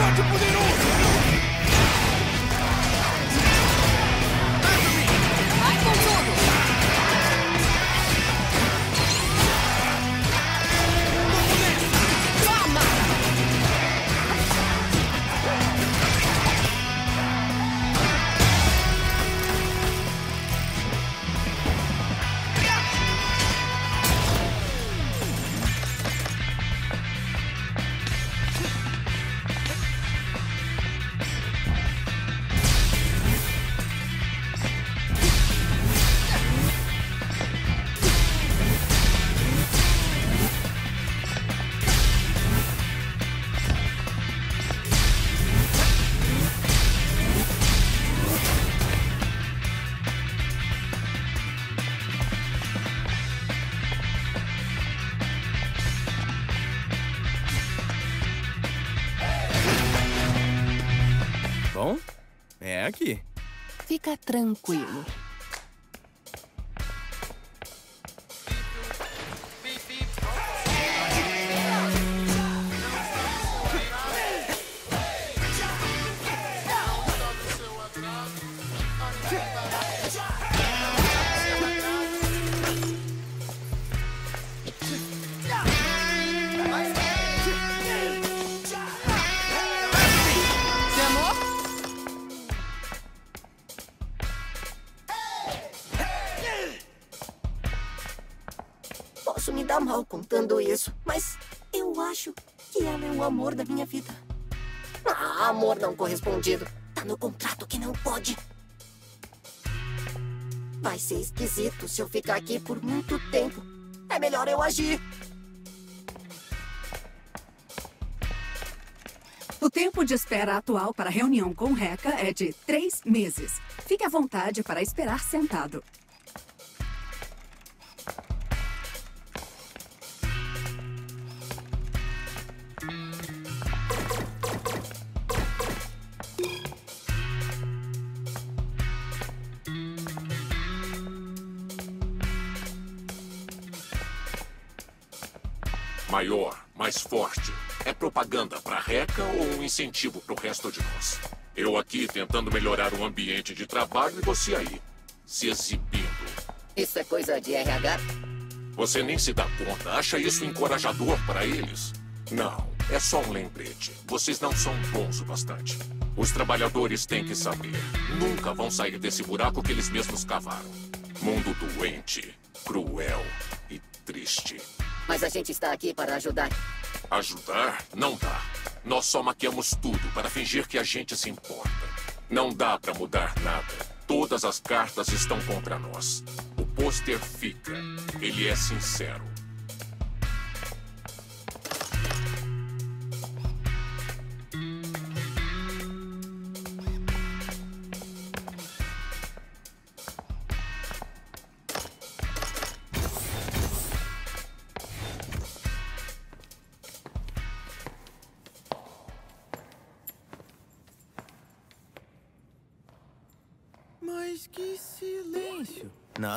Guarda poderoso! Aqui. Fica tranquilo. Mal contando isso, mas eu acho que ela é o amor da minha vida. Ah, amor não correspondido. Tá no contrato que não pode. Vai ser esquisito se eu ficar aqui por muito tempo. É melhor eu agir. O tempo de espera atual para reunião com Reca é de três meses. Fique à vontade para esperar sentado. Maior, mais forte. É propaganda pra Reca ou um incentivo pro resto de nós? Eu aqui tentando melhorar o ambiente de trabalho e você aí, se exibindo. Isso é coisa de RH? Você nem se dá conta. Acha isso encorajador para eles? Não, é só um lembrete. Vocês não são bons o bastante. Os trabalhadores têm que saber. Nunca vão sair desse buraco que eles mesmos cavaram. Mundo doente, cruel e triste. Mas a gente está aqui para ajudar. Ajudar? Não dá. Nós só maquiamos tudo para fingir que a gente se importa. Não dá para mudar nada. Todas as cartas estão contra nós. O pôster fica. Ele é sincero.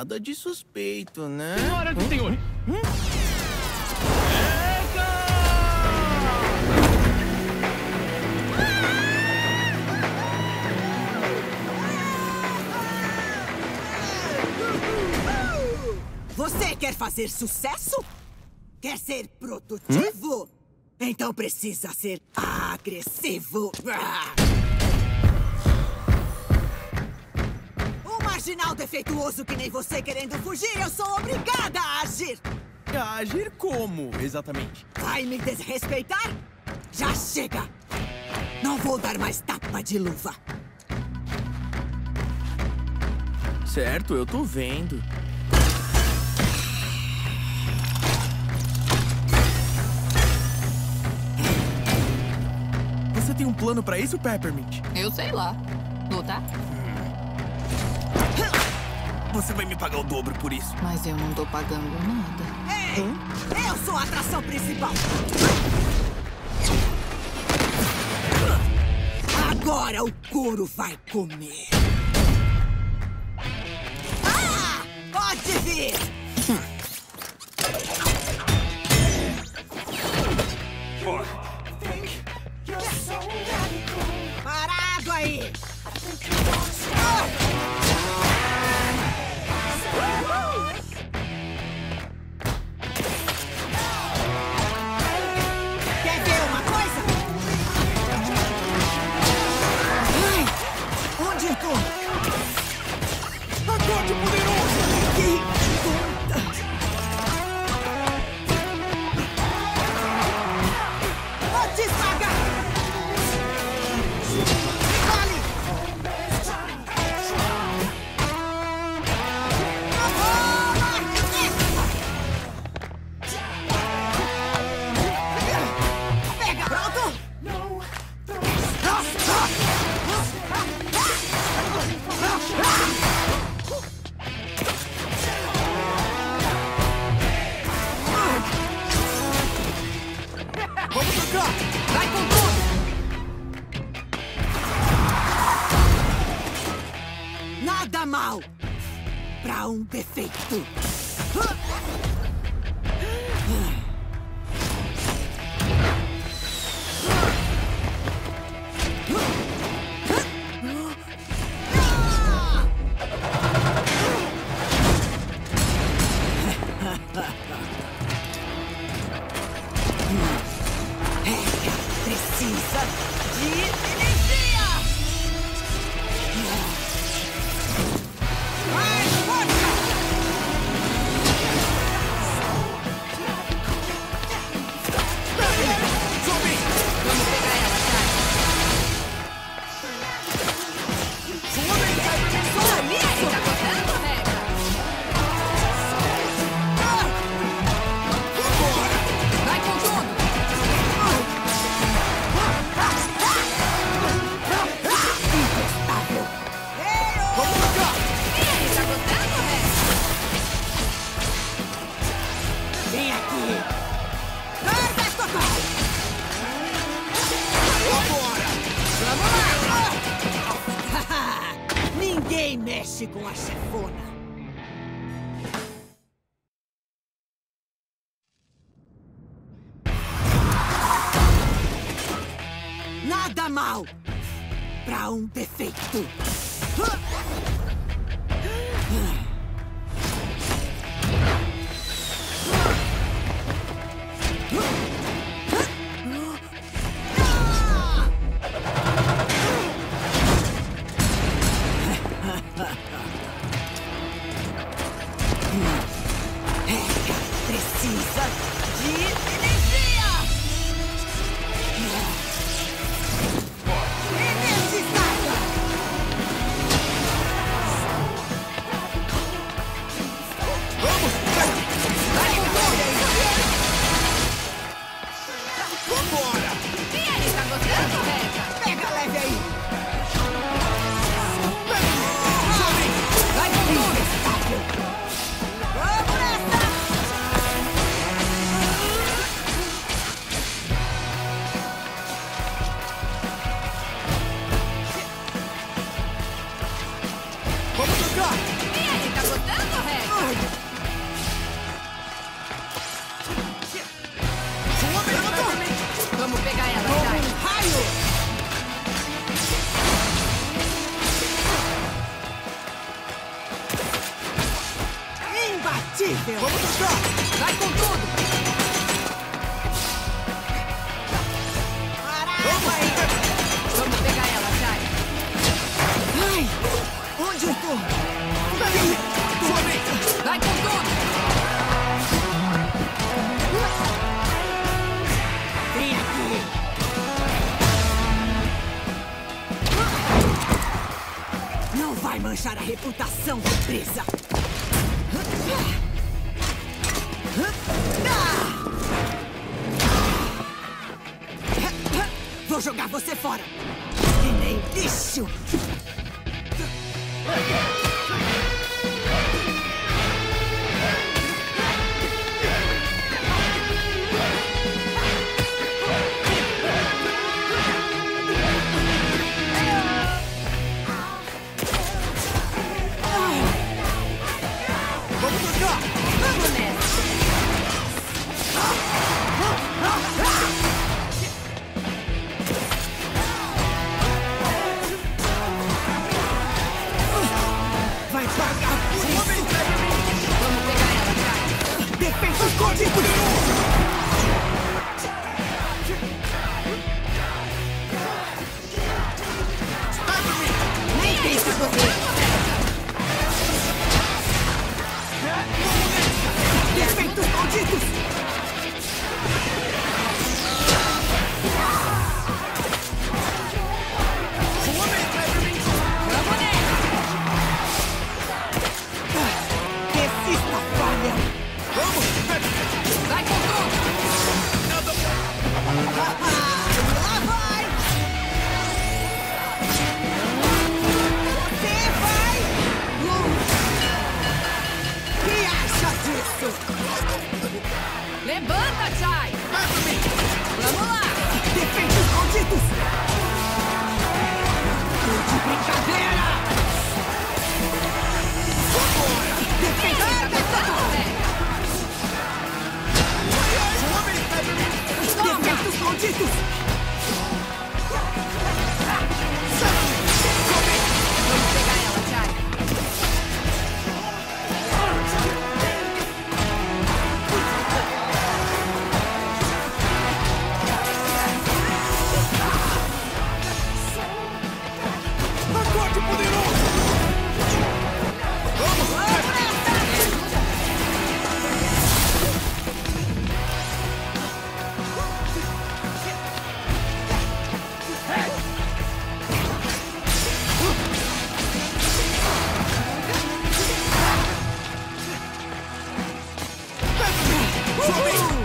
Nada de suspeito, né? Senhoras e senhores, Você quer fazer sucesso? Quer ser produtivo? Então precisa ser agressivo. Ah! marginal defeituoso que nem você querendo fugir, eu sou obrigada a agir! A agir como, exatamente? Vai me desrespeitar? Já chega! Não vou dar mais tapa de luva. Certo, eu tô vendo. Você tem um plano pra isso, Peppermint? Eu sei lá. Lutar? Tá? Você vai me pagar o dobro por isso. Mas eu não tô pagando nada. Ei! Hum? Eu sou a atração principal! Agora o couro vai comer. Ah! Pode vir! Nada mal! Pra um defeito! nada mal para um defeito. Ah! Malditos! Tô de brincadeira! E aí,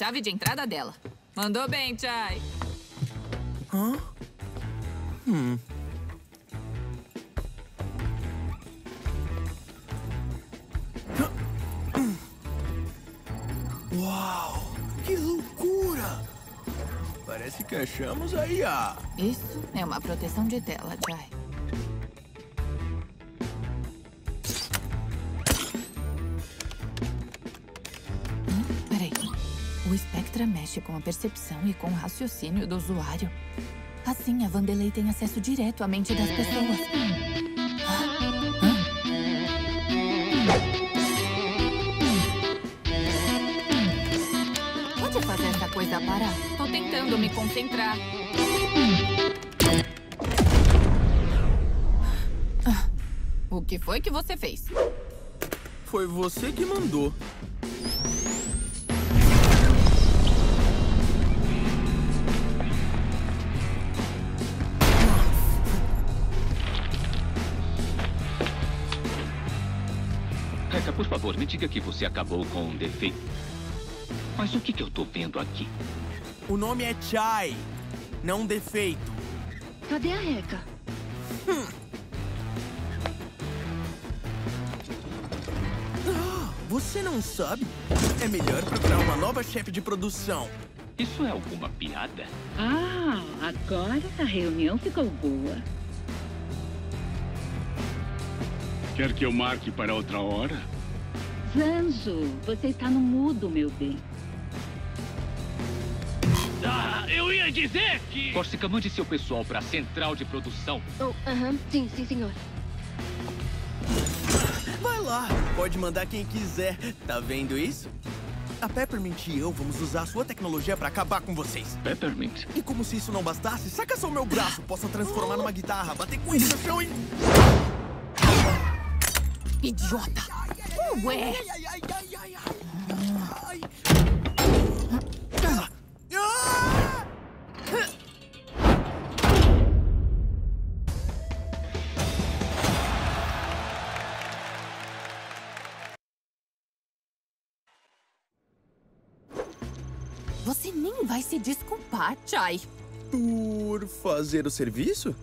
chave de entrada dela. Mandou bem, Chai. Uau, que loucura! Parece que achamos a IA. Isso é uma proteção de tela, Chai. Mexe com a percepção e com o raciocínio do usuário. Assim, a Vandelei tem acesso direto à mente das pessoas. Pode fazer essa coisa parar? Tô tentando me concentrar. O que foi que você fez? Foi você que mandou. Por favor, me diga que você acabou com um defeito. Mas o que, que eu tô vendo aqui? O nome é Chai, não defeito. Cadê a Reca? Você não sabe? É melhor procurar uma nova chefe de produção. Isso é alguma piada? Ah, agora a reunião ficou boa. Quer que eu marque para outra hora? Zanzo, você está no mudo, meu bem. Ah, eu ia dizer que... Corsica, mande seu pessoal para a central de produção. Oh, aham. Sim, sim, senhor. Vai lá, pode mandar quem quiser. Tá vendo isso? A Peppermint e eu vamos usar a sua tecnologia pra acabar com vocês. Peppermint? E como se isso não bastasse, saca só o meu braço. Posso transformar numa guitarra, bater com ele no chão e... Idiota! Ué! Você nem vai se desculpar, Chai. Por fazer o serviço?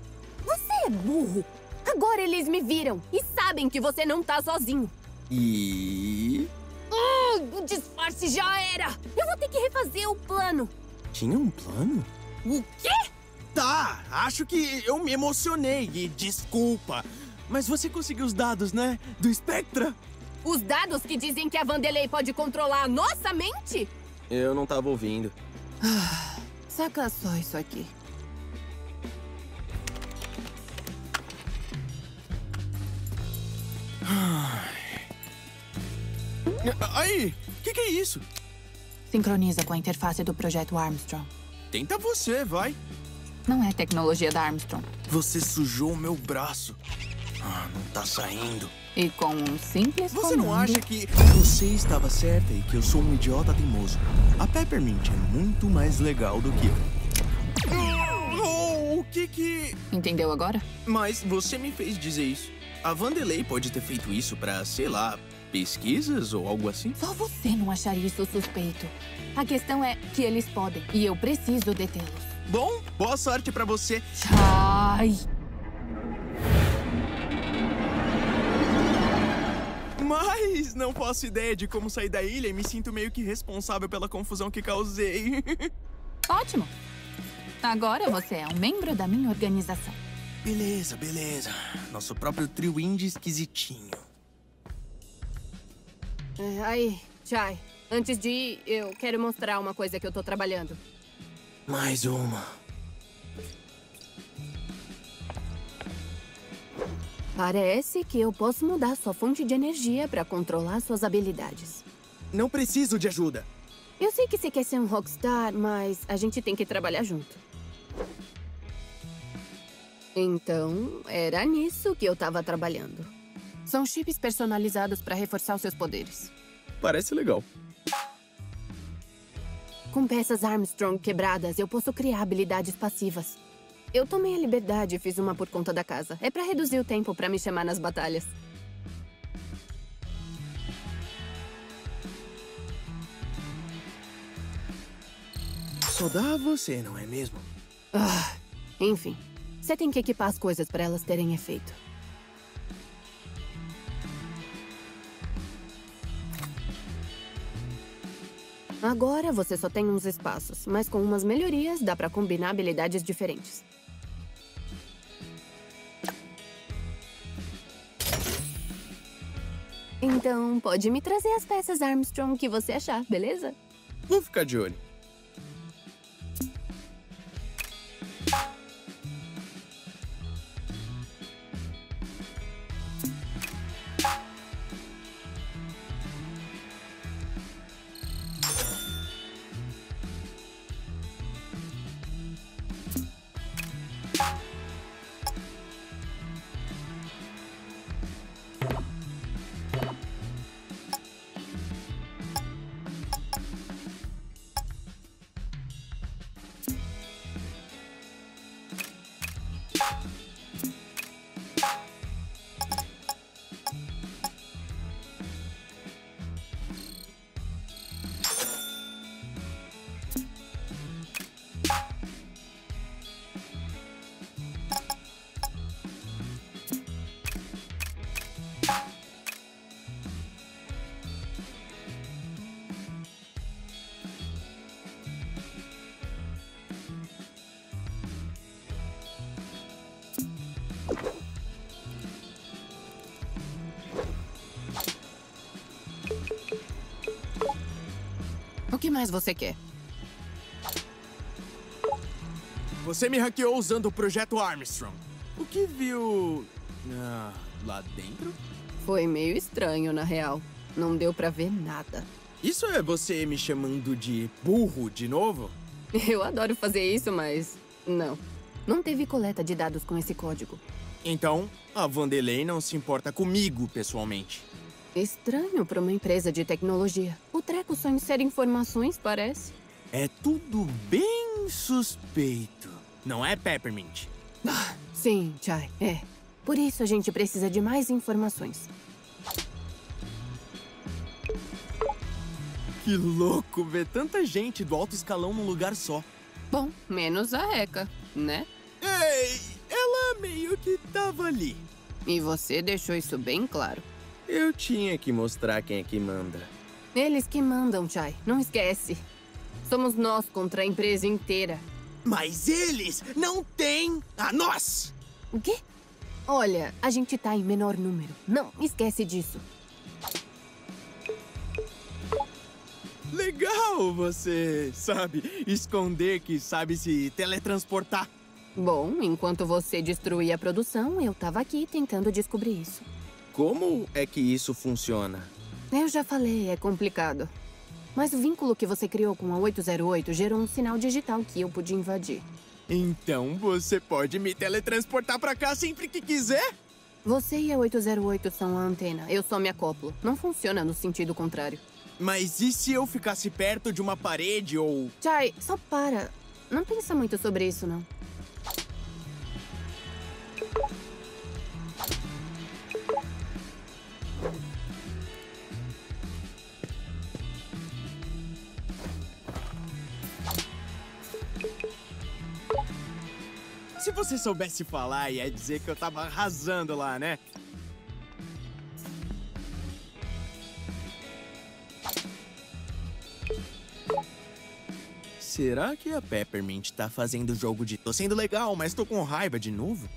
Você é burro. Agora eles me viram e sabem que você não tá sozinho. E... Hum, o disfarce já era. Eu vou ter que refazer o plano. Tinha um plano? O quê? Tá, acho que eu me emocionei e desculpa. Mas você conseguiu os dados, né? Do Spectra? Os dados que dizem que a Vanderlei pode controlar a nossa mente? Eu não tava ouvindo. Ah, saca só isso aqui. O que, que é isso? Sincroniza com a interface do projeto Armstrong. Tenta você, vai. Não é tecnologia da Armstrong. Você sujou o meu braço. Ah, não tá saindo. E com um simples Você comando... não acha que você estava certa e que eu sou um idiota teimoso? A Peppermint é muito mais legal do que eu. Oh, o que que... Entendeu agora? Mas você me fez dizer isso. A Vanderlei pode ter feito isso pra, sei lá, pesquisas ou algo assim? Só você não acharia isso suspeito. A questão é que eles podem, e eu preciso detê-los. Bom, boa sorte pra você. Ai! Mas não faço ideia de como sair da ilha e me sinto meio que responsável pela confusão que causei. Ótimo! Agora você é um membro da minha organização. Beleza, beleza. Nosso próprio trio indie esquisitinho. É, aí, Chai, antes de ir, eu quero mostrar uma coisa que eu tô trabalhando. Mais uma. Parece que eu posso mudar sua fonte de energia para controlar suas habilidades. Não preciso de ajuda. Eu sei que você quer ser um rockstar, mas a gente tem que trabalhar junto. Então, era nisso que eu tava trabalhando. São chips personalizados para reforçar os seus poderes. Parece legal. Com peças Armstrong quebradas, eu posso criar habilidades passivas. Eu tomei a liberdade e fiz uma por conta da casa. É para reduzir o tempo para me chamar nas batalhas. Só dá a você, não é mesmo? Ah, enfim, você tem que equipar as coisas para elas terem efeito. Agora você só tem uns espaços, mas com umas melhorias dá para combinar habilidades diferentes. Então, pode me trazer as peças Armstrong que você achar, beleza? Vou ficar de olho. Que mais você quer? Você me hackeou usando o projeto Armstrong. O que viu. Ah, lá dentro? Foi meio estranho, na real. Não deu pra ver nada. Isso é você me chamando de burro de novo? Eu adoro fazer isso, mas. Não. Não teve coleta de dados com esse código. Então, a Vanderlei não se importa comigo pessoalmente. Estranho pra uma empresa de tecnologia. O treco só insere informações, parece. É tudo bem suspeito. Não é, Peppermint? Ah, sim, Chai, é. Por isso a gente precisa de mais informações. Que louco ver tanta gente do alto escalão num lugar só. Bom, menos a Reca, né? Ei, ela meio que tava ali. E você deixou isso bem claro. Eu tinha que mostrar quem é que manda. Eles que mandam, Chai. Não esquece. Somos nós contra a empresa inteira. Mas eles não têm a nós! O quê? Olha, a gente tá em menor número. Não esquece disso. Legal você, sabe, esconder que sabe se teletransportar. Bom, enquanto você destruía a produção, eu tava aqui tentando descobrir isso. Como é que isso funciona? Eu já falei, é complicado. Mas o vínculo que você criou com a 808 gerou um sinal digital que eu pude invadir. Então você pode me teletransportar pra cá sempre que quiser? Você e a 808 são a antena. Eu só me acoplo. Não funciona no sentido contrário. Mas e se eu ficasse perto de uma parede ou. Chai, só para. Não pensa muito sobre isso, não. Você soubesse falar, ia dizer que eu tava arrasando lá, né? Será que a Peppermint tá fazendo jogo de tô sendo legal, mas tô com raiva de novo?